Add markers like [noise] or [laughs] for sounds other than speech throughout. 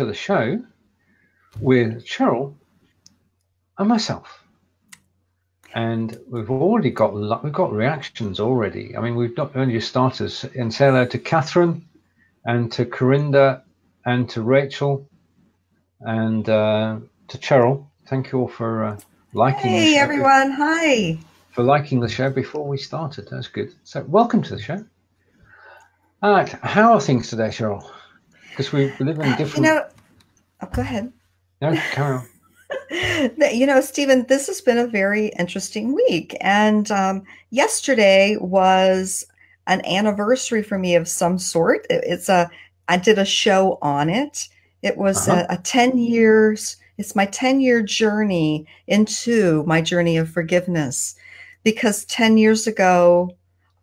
to the show with Cheryl and myself. And we've already got we've got reactions already. I mean, we've not only just started and say hello to Catherine and to Corinda and to Rachel and uh, to Cheryl. Thank you all for uh, liking. Hey everyone! Hi. For liking the show before we started. That's good. So, welcome to the show. All right, how are things today, Cheryl? Because we live in different. You know, oh, go ahead. No, carry on. [laughs] you know, Stephen, this has been a very interesting week. And um, yesterday was an anniversary for me of some sort. It, it's a, I did a show on it. It was uh-huh. a, a 10 years, it's my 10 year journey into my journey of forgiveness. Because 10 years ago,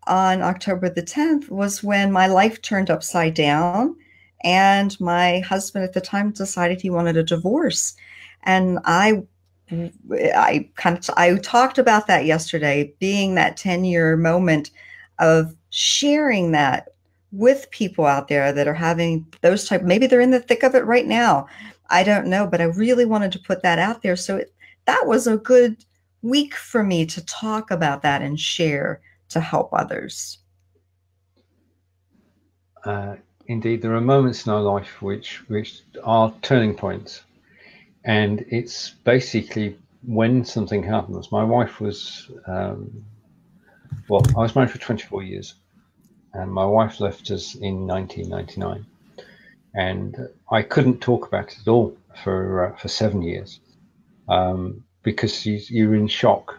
on October the 10th, was when my life turned upside down. And my husband at the time decided he wanted a divorce and I I kind of I talked about that yesterday, being that 10 year moment of sharing that with people out there that are having those type maybe they're in the thick of it right now. I don't know, but I really wanted to put that out there. So it, that was a good week for me to talk about that and share to help others. Uh, indeed, there are moments in our life which which are turning points and it's basically when something happens. My wife was, um, well, I was married for 24 years, and my wife left us in 1999, and I couldn't talk about it at all for uh, for seven years, um, because you, you're in shock.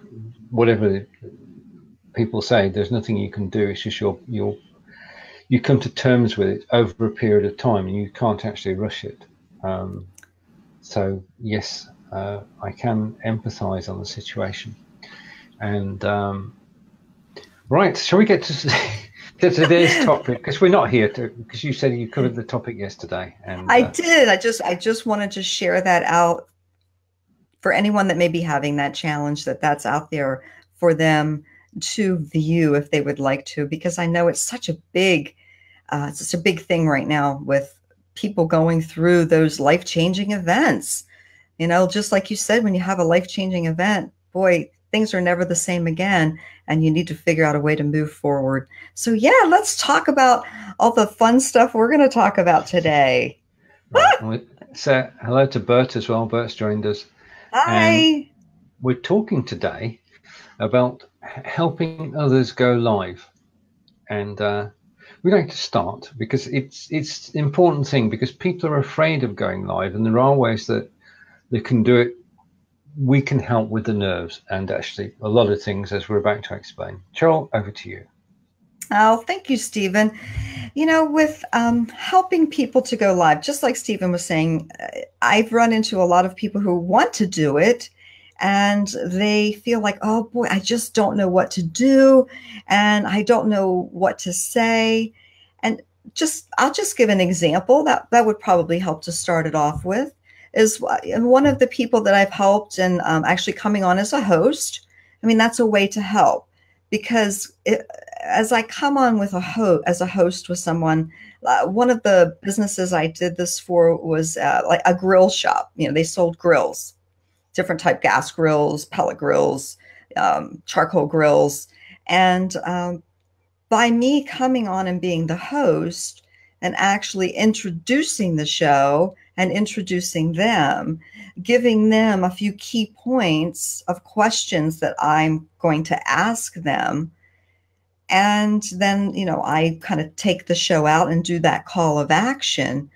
Whatever people say, there's nothing you can do. It's just your your you come to terms with it over a period of time, and you can't actually rush it. Um, so yes, uh, I can empathise on the situation. And um, right, shall we get to [laughs] to today's topic? Because we're not here to. Because you said you covered the topic yesterday, and I uh, did. I just I just wanted to share that out for anyone that may be having that challenge. That that's out there for them to view if they would like to, because I know it's such a big, uh, it's such a big thing right now with people going through those life changing events. You know, just like you said, when you have a life changing event, boy, things are never the same again. And you need to figure out a way to move forward. So, yeah, let's talk about all the fun stuff we're going to talk about today. Right. so, hello to Bert as well. Bert's joined us. Hi. And we're talking today about helping others go live. And uh, we'd like to start because it's it's an important thing because people are afraid of going live and there are ways that they can do it. We can help with the nerves and actually a lot of things as we're about to explain. Cheryl over to you. Oh thank you stephen. You know with um, helping people to go live just like stephen was saying i've run into a lot of people who want to do it and they feel like, oh boy, I just don't know what to do and I don't know what to say. And just, I'll just give an example that that would probably help to start it off with. Is one of the people that I've helped and um, actually coming on as a host. I mean, that's a way to help because it, as I come on with a host as a host with someone, uh, one of the businesses I did this for was uh, like a grill shop. You know, they sold grills different type gas grills, pellet grills, um, charcoal grills. And um, by me coming on and being the host and actually introducing the show and introducing them, giving them a few key points of questions that I'm going to ask them. And then, you know, I kind of take the show out and do that call of action.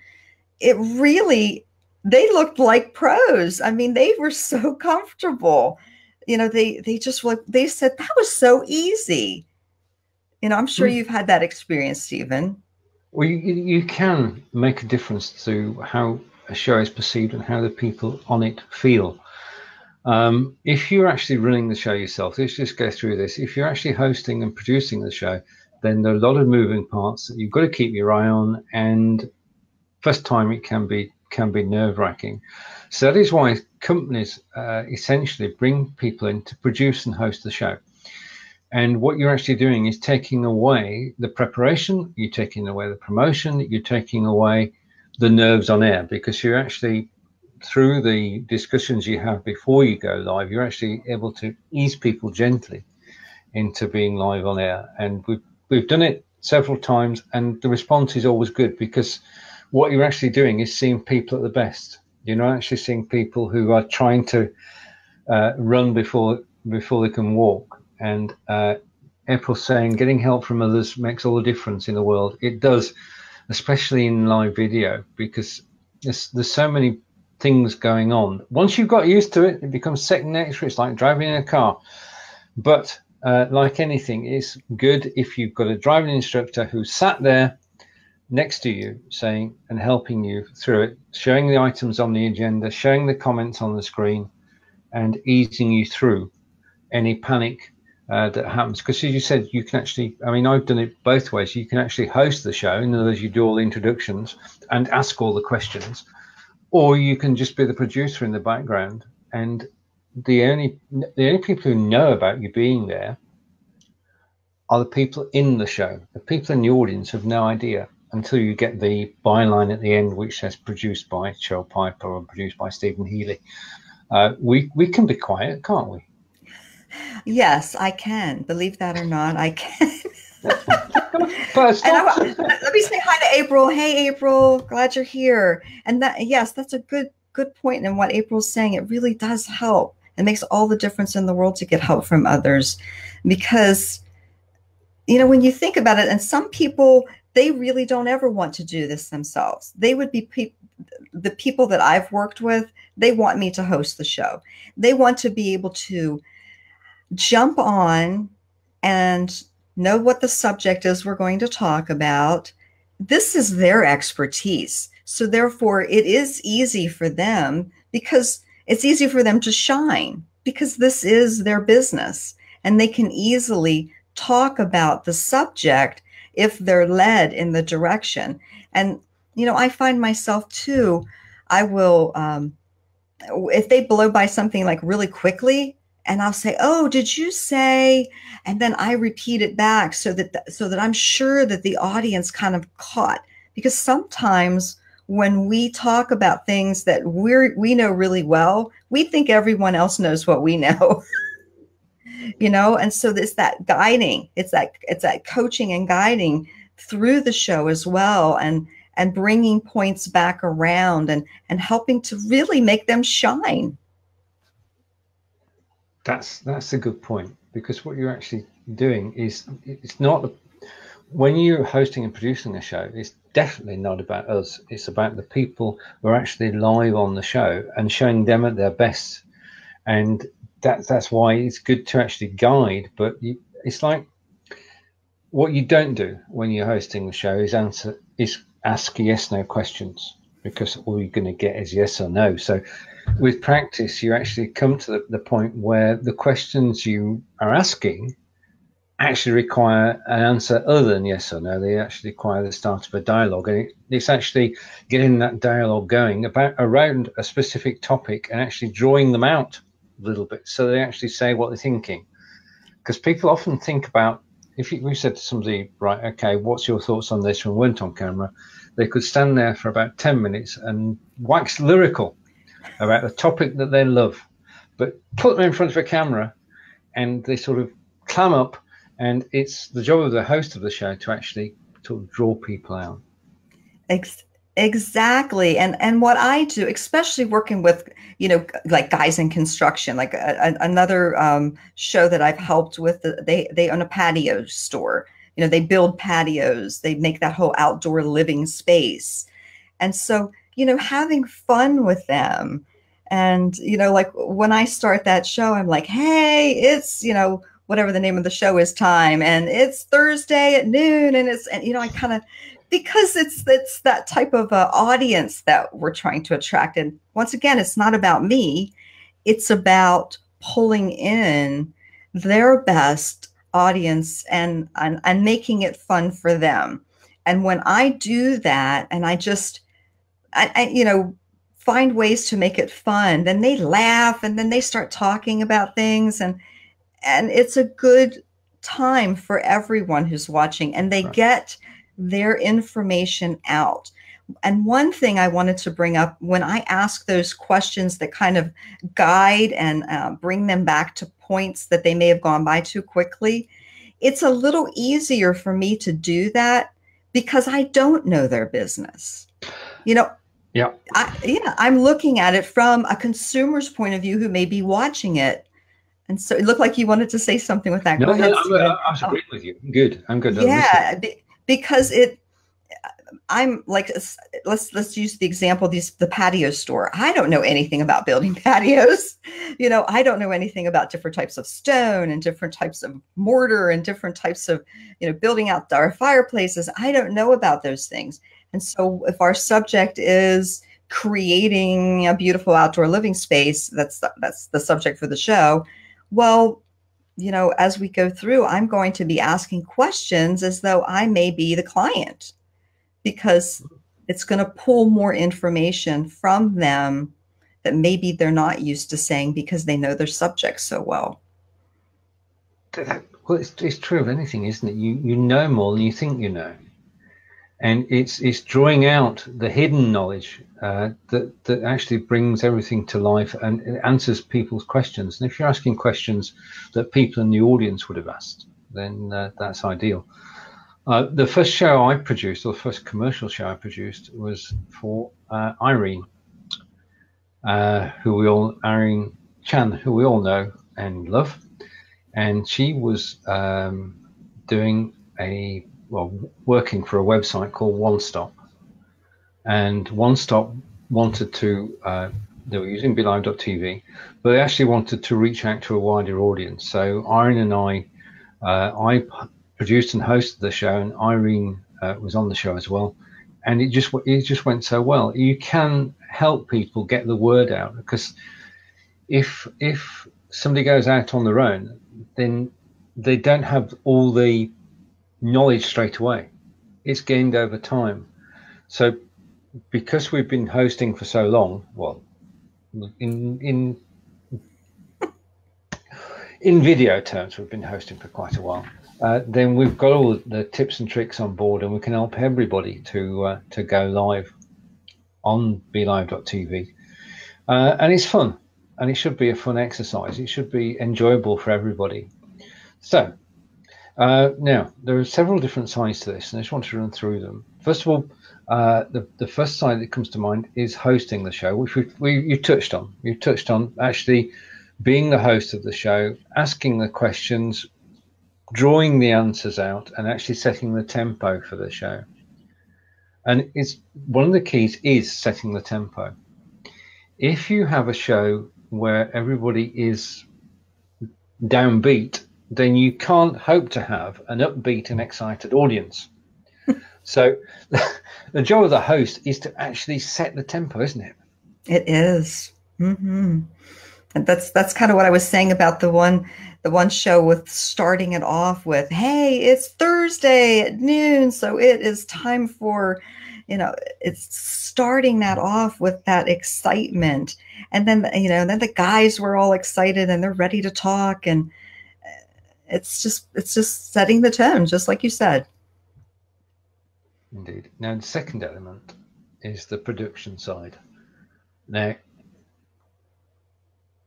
It really they looked like pros. I mean, they were so [laughs] comfortable. You know, they they just like they said that was so easy. You know, I'm sure hmm. you've had that experience, Stephen. Well, you, you can make a difference to how a show is perceived and how the people on it feel. Um, if you're actually running the show yourself, let's just go through this. If you're actually hosting and producing the show, then there are a lot of moving parts that you've got to keep your eye on. And first time it can be can be nerve wracking. So that is why companies uh, essentially bring people in to produce and host the show. And what you're actually doing is taking away the preparation, you're taking away the promotion, you're taking away the nerves on air because you're actually through the discussions you have before you go live, you're actually able to ease people gently into being live on air. And we've we've done it several times, and the response is always good because what you're actually doing is seeing people at the best. You're not actually seeing people who are trying to uh, run before before they can walk. And uh, April saying getting help from others makes all the difference in the world. It does, especially in live video, because there's, there's so many things going on. Once you've got used to it, it becomes second nature. It's like driving in a car. But uh, like anything, it's good if you've got a driving instructor who sat there next to you saying and helping you through it, showing the items on the agenda, showing the comments on the screen, and easing you through any panic uh, that happens. Because as you said, you can actually, I mean, I've done it both ways. You can actually host the show, in other words, you do all the introductions and ask all the questions, or you can just be the producer in the background. And the only the only people who know about you being there are the people in the show. The people in the audience have no idea until you get the byline at the end, which says produced by Cheryl Piper or produced by Steven Healey. Uh, we we can be quiet, can't we? Yes, I can. Believe that or not, I can. I, let me say hi to April. Hey, April, glad you're here. And that, yes, that's a good good point. And what April's saying, it really does help. It makes all the difference in the world to get help from others, because you know when you think about it, and some people they really don't ever want to do this themselves. They would be pe- the people that I've worked with. They want me to host the show. They want to be able to jump on and know what the subject is we're going to talk about. This is their expertise. So, therefore, it is easy for them because it's easy for them to shine because this is their business and they can easily talk about the subject if they're led in the direction. And, you know, I find myself too, I will, um, if they blow by something like really quickly, and I'll say, "Oh, did you say?" And then I repeat it back so that so that I'm sure that the audience kind of caught because sometimes when we talk about things that we we know really well, we think everyone else knows what we know. [laughs] you know, and so it's that guiding, it's that it's that coaching and guiding through the show as well and and bringing points back around and and helping to really make them shine that's that's a good point because what you're actually doing is it's not when you're hosting and producing a show. It's definitely not about us. It's about the people who are actually live on the show and showing them at their best. And that that's why it's good to actually guide. But you, it's like what you don't do when you're hosting the show is answer is ask yes no questions because all you're going to get is yes or no. So with practice, you actually come to the, the point where the questions you are asking actually require an answer other than yes or no. They actually require the start of a dialogue, and it, it's actually getting that dialogue going about around a specific topic and actually drawing them out little bit so they actually say what they're thinking. Because people often think about if you, we said to somebody, right, okay, what's your thoughts on this when we weren't on camera? They could stand there for about 10 minutes and wax lyrical about the topic that they love, but put them in front of a camera and they sort of clam up. And it's the job of the host of the show to actually sort of draw people out. Exactly. And and what I do, especially working with you know like guys in construction, like a, a, another um, show that I've helped with, they they own a patio store. You know, they build patios, they make that whole outdoor living space, and so you know, having fun with them. And, you know, like when I start that show, I'm like, hey, it's, you know, whatever the name of the show is time and it's Thursday at noon. And it's, and, you know, I kind of, because it's it's that type of uh, audience that we're trying to attract and once again it's not about me it's about pulling in their best audience and, and and making it fun for them and when i do that and i just I, I, you know, find ways to make it fun. Then they laugh and then they start talking about things and and it's a good time for everyone who's watching and they right. get their information out. And one thing I wanted to bring up when I ask those questions that kind of guide and uh, bring them back to points that they may have gone by too quickly, it's a little easier for me to do that because I don't know their business. You know, yeah. I, yeah, I'm looking at it from a consumer's point of view who may be watching it. And so it looked like you wanted to say something with that. No, no, I'm, I was agreeing with you. I'm good. I'm good. Yeah, because it, I'm like, let's let's use the example these the patio store. I don't know anything about building [laughs] patios. You know, I don't know anything about different types of stone and different types of mortar and different types of you know building out our fireplaces. I don't know about those things. And so, if our subject is creating a beautiful outdoor living space, that's the, that's the subject for the show. Well, you know, as we go through, I'm going to be asking questions as though I may be the client because it's going to pull more information from them that maybe they're not used to saying because they know their subject so well. Well, it's, it's true of anything, isn't it? You you know more than you think you know and it's it's drawing out the hidden knowledge uh, that that actually brings everything to life and answers people's questions. And if you're asking questions that people in the audience would have asked, then uh, that's ideal. Uh, the first show I produced, or the first commercial show I produced, was for uh, Irene, uh, who we all Irene Chan, who we all know and love, and she was um, doing a well, working for a website called One Stop, and One Stop wanted to. Uh, they were using BeLive.tv, but they actually wanted to reach out to a wider audience. So Irene and I, uh, I produced and hosted the show, and Irene uh, was on the show as well. And it just it just went so well. You can help people get the word out because if if somebody goes out on their own, then they don't have all the knowledge straight away. It's gained over time. So because we've been hosting for so long, well, in in in video terms, we've been hosting for quite a while. Uh, then we've got all the tips and tricks on board, and we can help everybody to uh, to go live on BeLive.tv, uh, and it's fun, and it should be a fun exercise. It should be enjoyable for everybody. So uh, now, there are several different sides to this, and I just want to run through them. First of all, uh, the, the first side that comes to mind is hosting the show, which we, we, you touched on. You touched on actually being the host of the show, asking the questions, drawing the answers out, and actually setting the tempo for the show. And it's one of the keys is setting the tempo. If you have a show where everybody is downbeat then you can't hope to have an upbeat and excited audience. [laughs] so [laughs] the job of the host is to actually set the tempo, isn't it? It is. Mm-hmm. And that's that's kind of what I was saying about the one the one show with starting it off with, "Hey, it's Thursday at noon, so it is time for." You know, it's starting that off with that excitement, and then you know, then the guys were all excited and they're ready to talk, and it's just it's just setting the tone, just like you said. Indeed. Now, the second element is the production side. Now,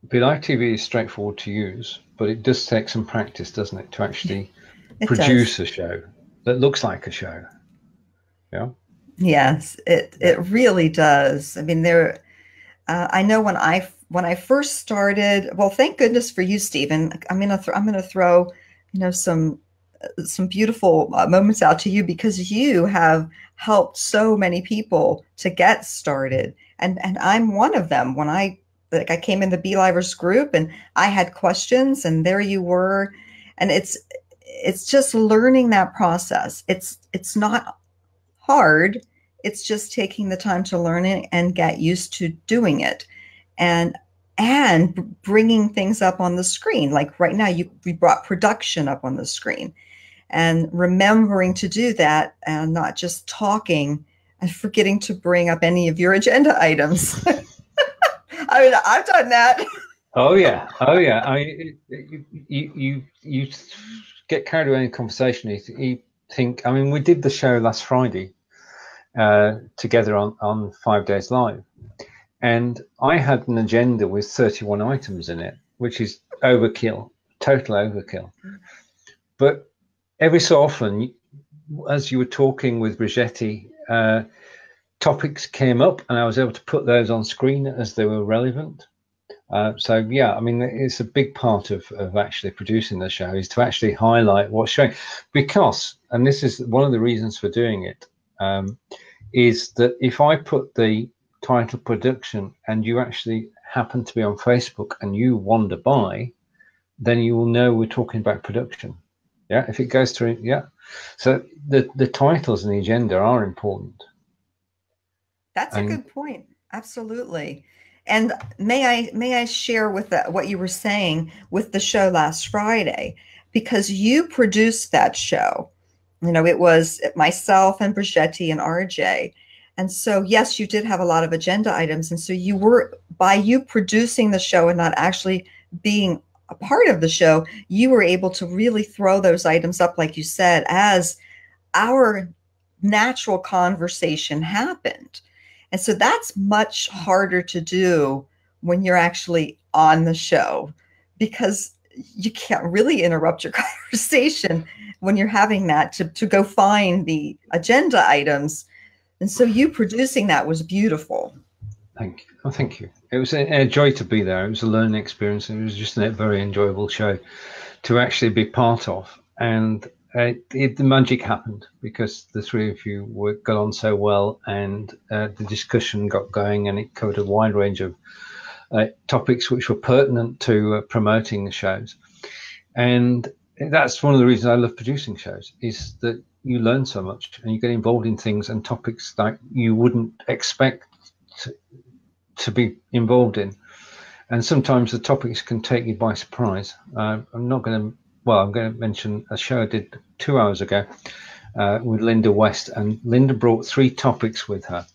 BeLive TV is straightforward to use, but it does take some practice, doesn't it, to actually [laughs] it produce does. a show that looks like a show. Yeah. Yes, it it really does. I mean, there. Uh, I know when I when I first started, well, thank goodness for you, Stephen. I'm gonna I'm gonna throw, you know, some some beautiful uh, moments out to you because you have helped so many people to get started, and and I'm one of them. When I like I came in the BeLivers group and I had questions, and there you were, and it's it's just learning that process. It's it's not hard. It's just taking the time to learn it and get used to doing it and and bringing things up on the screen. Like right now you we brought production up on the screen and remembering to do that and not just talking and forgetting to bring up any of your agenda items. [laughs] I mean i've done that. Oh yeah. Oh yeah. I mean, you, you you you get carried away in conversation. You think i mean we did the show last friday uh, together on, on Five Days Live. And I had an agenda with 31 items in it, which is overkill, total overkill. But every so often, as you were talking with Brigetti, uh, topics came up and I was able to put those on screen as they were relevant. Uh, so yeah, I mean, it's a big part of, of actually producing the show is to actually highlight what's showing, because, and this is one of the reasons for doing it, um, is that if I put the title production and you actually happen to be on Facebook and you wander by, then you will know we're talking about production. Yeah, if it goes through, yeah. So the the titles and the agenda are important. That's and, a good point. Absolutely. And may I may I share with the, what you were saying with the show last Friday because you produced that show. You know, it was myself and Brigetti and RJ. And so yes, you did have a lot of agenda items and so you were by you producing the show and not actually being a part of the show, you were able to really throw those items up like you said as our natural conversation happened and so that's much harder to do when you're actually on the show because you can't really interrupt your [laughs] conversation when you're having that to, to go find the agenda items. And so you producing that was beautiful. Thank you. Oh, thank you. It was a, a joy to be there. It was a learning experience. It was just a very enjoyable show to actually be part of. And uh, it, the magic happened because the three of you were, got on so well and uh, the discussion got going and it covered a wide range of uh, topics which were pertinent to uh, promoting the shows. And that's one of the reasons I love producing shows is that you learn so much and you get involved in things and topics that you wouldn't expect to, to be involved in. And sometimes the topics can take you by surprise. Uh, I'm not going to well, I'm going to mention a show I did two hours ago uh, with Linda West, and Linda brought three topics with her,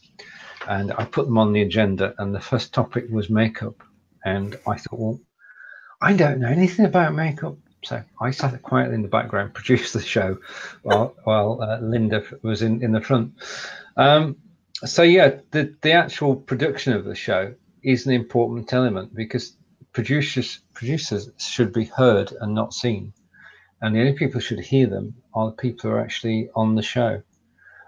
and I put them on the agenda. And the first topic was makeup, and I thought, well, I don't know anything about makeup, so I sat quietly in the background, [laughs] produced the show, while while uh, Linda was in in the front. Um, so yeah, the the actual production of the show is an important element because producers producers should be heard and not seen, and the only people who should hear them are the people who are actually on the show.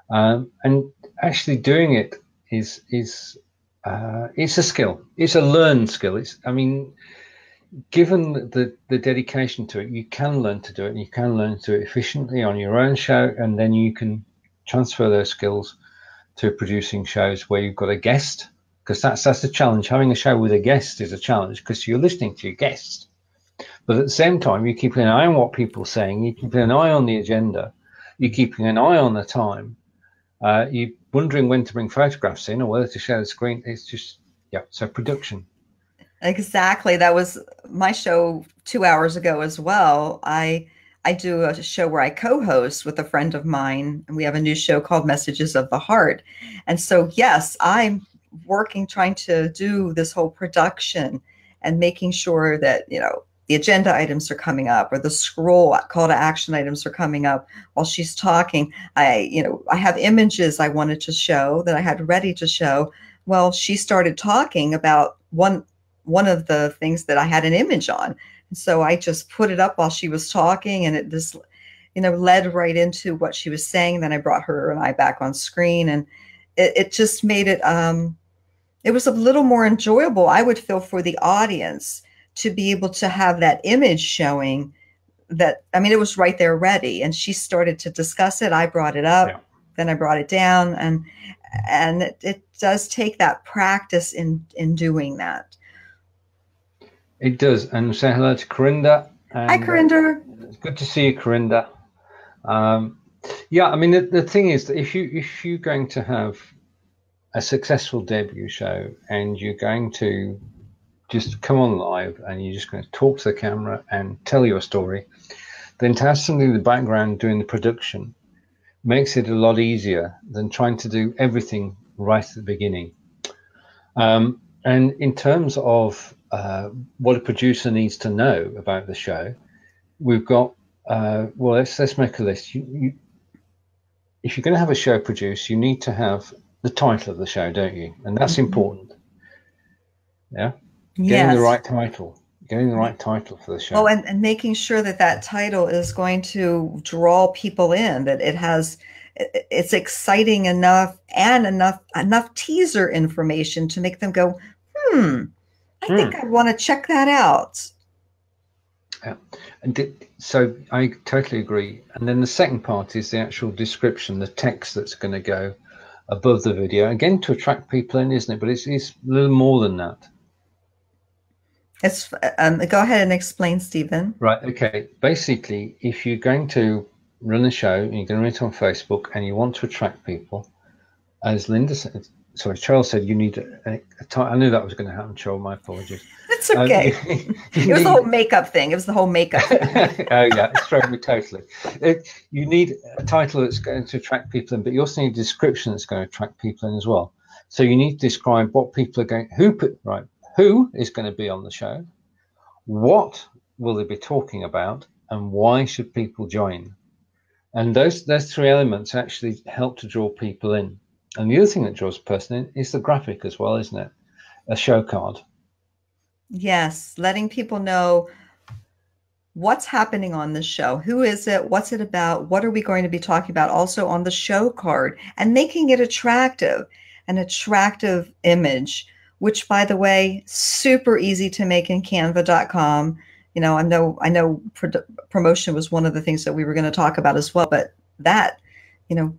Um, and actually doing it is is uh, it's a skill. It's a learned skill. It's I mean, given the the dedication to it, you can learn to do it. And you can learn to do it efficiently on your own show, and then you can transfer those skills to producing shows where you've got a guest because that's that's the challenge. Having a show with a guest is a challenge because you're listening to your guest, but at the same time you're keeping an eye on what people are saying. You're keeping an eye on the agenda. You're keeping an eye on the time. Uh, you're wondering when to bring photographs in or whether to share the screen. It's just yeah. So production. Exactly. That was my show two hours ago as well. I I do a show where I co-host with a friend of mine, and we have a new show called Messages of the Heart. And so, yes, I'm working trying to do this whole production and making sure that you know the agenda items are coming up or the scroll call to action items are coming up while she's talking i you know i have images i wanted to show that i had ready to show well she started talking about one one of the things that i had an image on. And so i just put it up while she was talking and it just you know led right into what she was saying. Then i brought her and i back on screen and it, it just made it um it was a little more enjoyable, I would feel, for the audience to be able to have that image showing that I mean it was right there ready and she started to discuss it. I brought it up yeah. then I brought it down and and it, it, does take that practice in in doing that it does. And say hello to Corinda. And, Hi Corinda. uh, it's good to see you Corinda. Um, yeah I mean the, the thing is that if you if you're going to have a successful debut show and you're going to just come on live and you're just going to talk to the camera and tell your story, then to have somebody in the background doing the production makes it a lot easier than trying to do everything right at the beginning. Um, and in terms of uh, what a producer needs to know about the show, we've got uh, well, let's let's make a list. You, you, if you're going to have a show produced, you need to have the title of the show, don't you? And that's mm-hmm. important. Yeah. Getting yes. the right title. Getting the right title for the show. Oh, and, and making sure that that title is going to draw people in, that it has, it's exciting enough and enough enough teaser information to make them go, hmm, I think hmm. I want to check that out. Yeah. And did, so I totally agree. And then the second part is the actual description, the text that's going to go above the video, again to attract people in, isn't it? But it's, it's a little more than that. It's um, go ahead and explain, Stephen. Right. Okay. Basically, if you're going to run a show and you're going to run it on Facebook and you want to attract people, as Linda said, sorry, Charles said you need a, a time. I knew that was going to happen, Charles. My apologies. It's okay. Um, [laughs] [laughs] it was the whole makeup thing. It was the whole makeup. [laughs] oh yeah, it's thrown me totally. It, you need a title that's going to attract people in, but you also need a description that's going to attract people in as well. So you need to describe what people are going, who put right, who is going to be on the show, what will they be talking about, and why should people join? And those those three elements actually help to draw people in. And the other thing that draws a person in is the graphic as well, isn't it? A show card. Yes, letting people know what's happening on the show. Who is it? What's it about? What are we going to be talking about also on the show card and making it attractive, an attractive image, which by the way, super easy to make in canva.com. You know, I know I know pro- promotion was one of the things that we were going to talk about as well, but that, you know,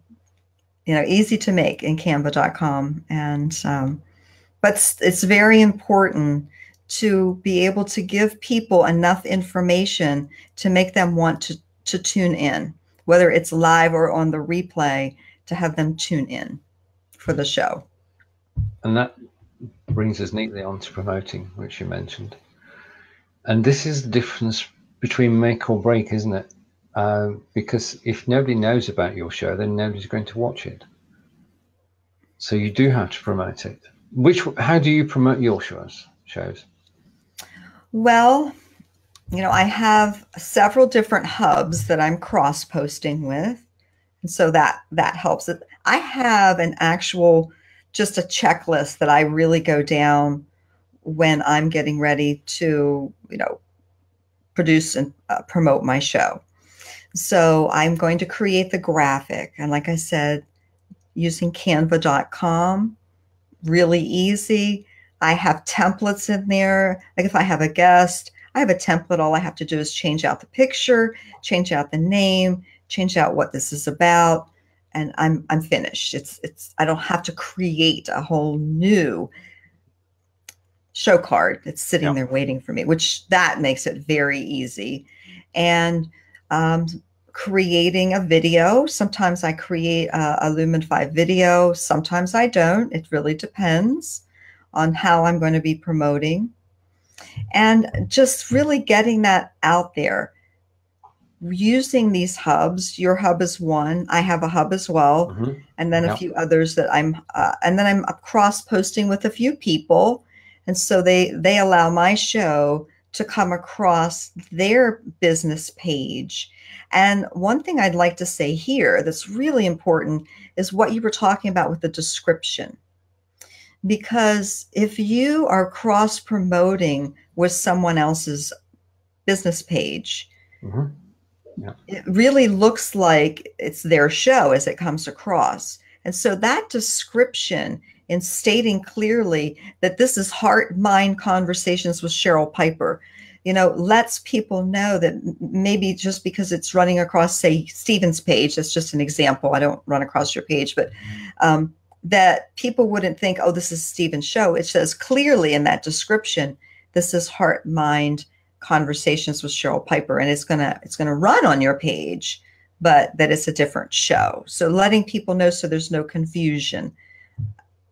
you know, easy to make in canva.com. And, um, but it's very important to be able to give people enough information to make them want to, to tune in, whether it's live or on the replay, to have them tune in for the show. And that brings us neatly on to promoting, which you mentioned. And this is the difference between make or break, isn't it? Uh, because if nobody knows about your show, then nobody's going to watch it. So you do have to promote it. Which how do you promote your shows? Shows. Well, you know, I have several different hubs that I'm cross posting with, and so that that helps. I have an actual just a checklist that I really go down when I'm getting ready to, you know, produce and uh, promote my show. So I'm going to create the graphic. And like I said, using canva.com, really easy. I have templates in there. Like if I have a guest, I have a template. All I have to do is change out the picture, change out the name, change out what this is about, and I'm I'm finished. It's it's I don't have to create a whole new show card that's sitting there waiting for me, which that makes it very easy. And um, creating a video. Sometimes I create a, a Lumen5 video, sometimes I don't. It really depends on how I'm going to be promoting. And just really getting that out there. Using these hubs, your hub is one. I have a hub as well, mm-hmm. and then yep. a few others that I'm, uh, and then I'm cross posting with a few people, and so they they allow my show to come across their business page and one thing I'd like to say here that's really important is what you were talking about with the description. Because if you are cross promoting with someone else's business page, mm-hmm. yeah. it really looks like it's their show as it comes across. And so that description in stating clearly that this is heart mind conversations with Cheryl Piper you know, lets people know that maybe just because it's running across, say, Stephen's page, that's just an example. I don't run across your page, but um, that people wouldn't think, oh, this is Stephen's show. It says clearly in that description, this is heart mind conversations with Cheryl Piper, and it's gonna it's gonna run on your page, but that it's a different show. So letting people know so there's no confusion.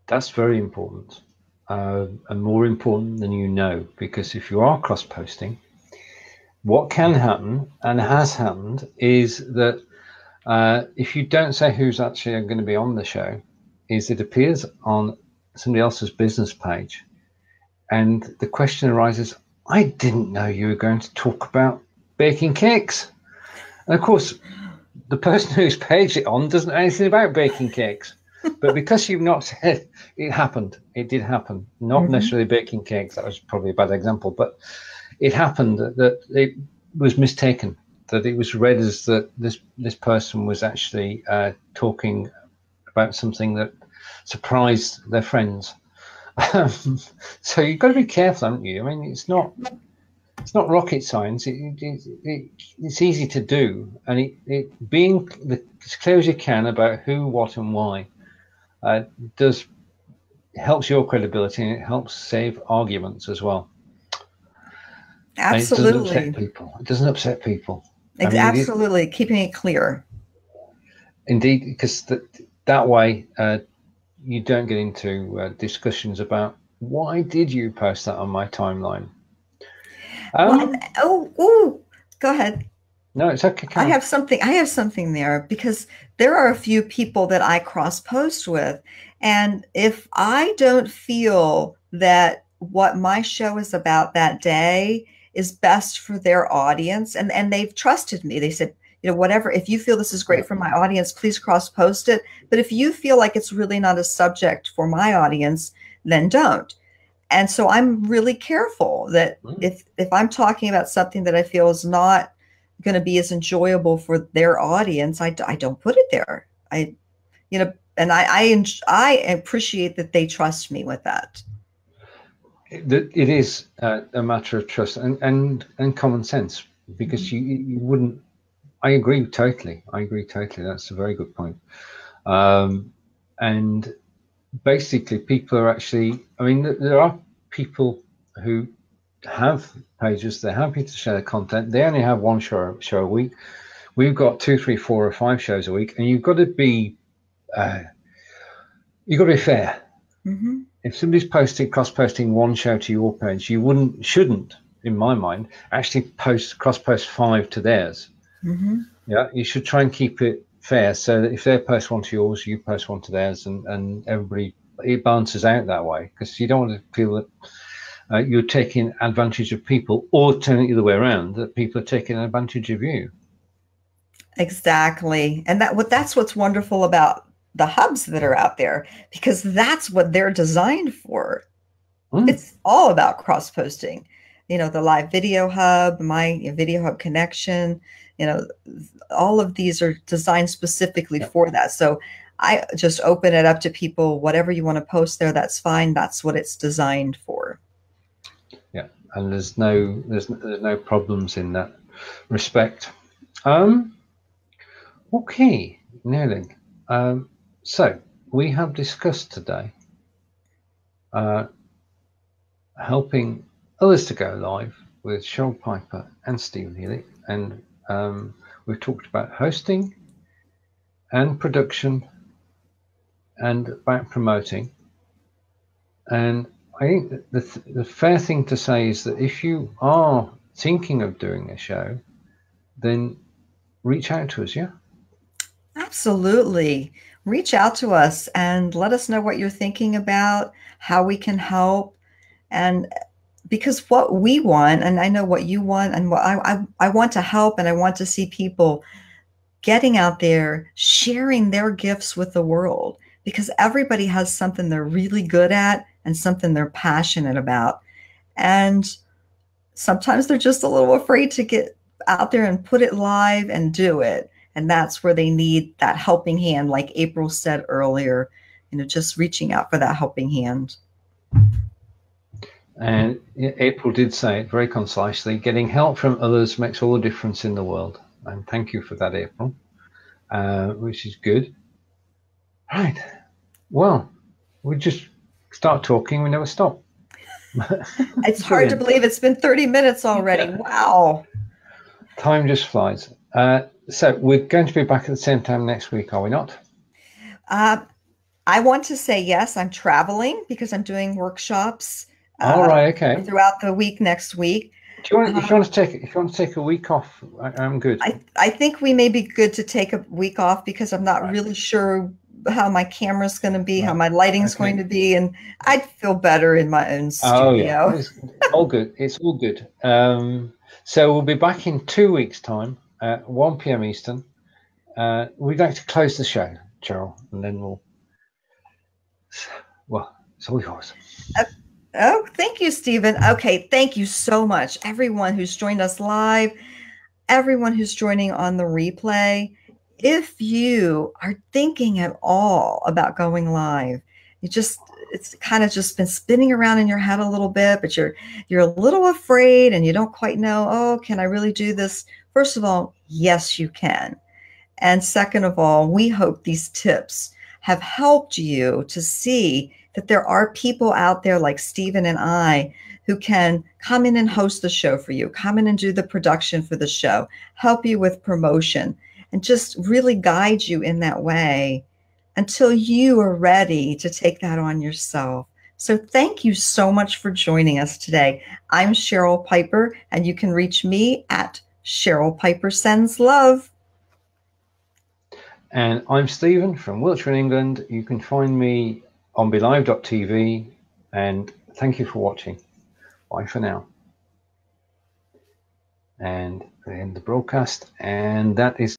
That's very important uh, and more important than you know. Because if you are cross posting, what can happen and has happened is that uh, if you don't say who's actually going to be on the show, is it appears on somebody else's business page, and the question arises: I didn't know you were going to talk about baking cakes, and of course. the person [laughs] who's paged it on doesn't know anything about baking cakes. But because you've not [laughs] said it happened, it did happen. Not mm-hmm. necessarily baking cakes. That was probably a bad example, but it happened that it was mistaken. That it was read as that this this person was actually uh, talking about something that surprised their friends. [laughs] so you've got to be careful, haven't you? I mean, it's not it's not rocket science. It, it, it, it's easy to do, and it, being the, as clear as you can about who, what, and why uh, does helps your credibility and it helps save arguments as well. Absolutely, it doesn't upset people. It doesn't upset people. I mean, Absolutely, keeping it clear. Indeed, because that that way uh, you don't get into uh, discussions about why did you post that on my timeline um, well, oh, oh, go ahead. No, it's okay. I have something. I have something there because there are a few people that I cross post with, and if I don't feel that what my show is about that day is best for their audience, and and they've trusted me, they said, you know, whatever. If you feel this is great for my audience, please cross post it. But if you feel like it's really not a subject for my audience, then don't and so i'm really careful that mm. if if i'm talking about something that i feel is not going to be as enjoyable for their audience I, I don't put it there. I you know and i i i appreciate that they trust me with that. It, it is a, a matter of trust and and and common sense because mm-hmm. you you wouldn't i agree totally. I agree totally. That's a very good point. Um and basically people are actually i mean there are people who have pages they're happy to share content they only have one show show a week we've got two three four or five shows a week and you've got to be uh, you've got to be fair mm-hmm. if somebody's posting cross posting one show to your page you wouldn't shouldn't in my mind actually post cross post five to theirs mm-hmm. yeah you should try and keep it fair so that if they post one to yours, you post one to theirs, and, and everybody it balances out that way because you don't want to feel that uh, you're taking advantage of people or turning it the other way around that people are taking advantage of you. Exactly, and that what that's what's wonderful about the hubs that are out there because that's what they're designed for. Mm. It's all about cross posting. You know, the live video hub, my video hub connection, you know all of these are designed specifically yeah. for that so i just open it up to people whatever you want to post there that's fine that's what it's designed for and there's no there's, there's no problems in that respect um okay nailing um so we have discussed today uh helping others to go live with Cheryl Piper and Steven Healey and um, we've talked about hosting and production and about promoting. And I think the, the fair thing to say is that if you are thinking of doing a show, then reach out to us, yeah? Absolutely. Reach out to us and let us know what you're thinking about, how we can help. And because what we want, and I know what you want, and what I, I, I want to help, and I want to see people getting out there, sharing their gifts with the world, because everybody has something they're really good at and something they're passionate about. And sometimes they're just a little afraid to get out there and put it live and do it. And that's where they need that helping hand, like April said earlier, you know, just reaching out for that helping hand. And April did say it very concisely getting help from others makes all the difference in the world. And thank you for that, April, uh, which is good. Right. Well, we just start talking, we never stop. [laughs] it's hard to believe it's been 30 minutes already. Wow. Time just flies. Uh, so we're going to be back at the same time next week, are we not? Uh, I want to say yes. I'm traveling because I'm doing workshops all uh, right. Okay. Throughout the week next week. Do you want, if you want to take if you want to take a week off, I, am good. I, I think we may be good to take a week off because I'm not right. really sure how my camera's going to be, right. how my lighting's okay. going to be, and I'd feel better in my own studio. Oh yeah, [laughs] it's all good. It's all good. Um, so we'll be back in two weeks' time at 1 p.m. Eastern, uh, we'd like to close the show, Cheryl, and then we'll. [sighs] Well, it's all yours. Uh, oh, thank you, Stephen. Okay, thank you so much, everyone who's joined us live, everyone who's joining on the replay. If you are thinking at all about going live, you just it's kind of just been spinning around in your head a little bit, but you're you're a little afraid and you don't quite know, oh, can I really do this? First of all, yes, you can. And second of all, we hope these tips have helped you to see that there are people out there like Steven and I who can come in and host the show for you, come in and do the production for the show, help you with promotion, and just really guide you in that way until you are ready to take that on yourself. So, thank you so much for joining us today. I'm Cheryl Piper, and you can reach me at Cheryl Piper Sends Love. And I'm Steven from Wiltshire in England. You can find me on BeLive.tv. And thank you for watching. Bye for now. And end the broadcast. And that is.